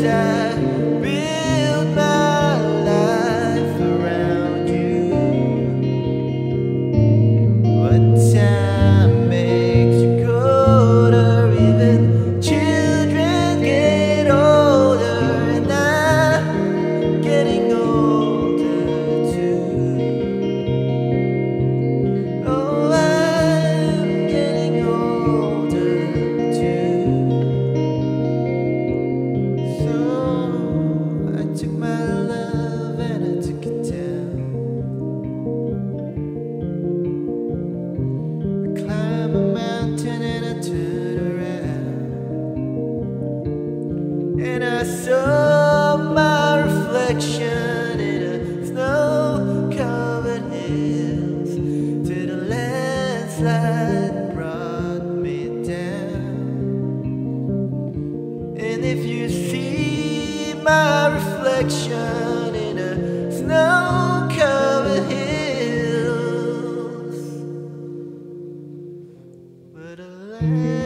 side And I saw my reflection in a snow covered hills till the landslide brought me down. And if you see my reflection in a snow covered hills, but a land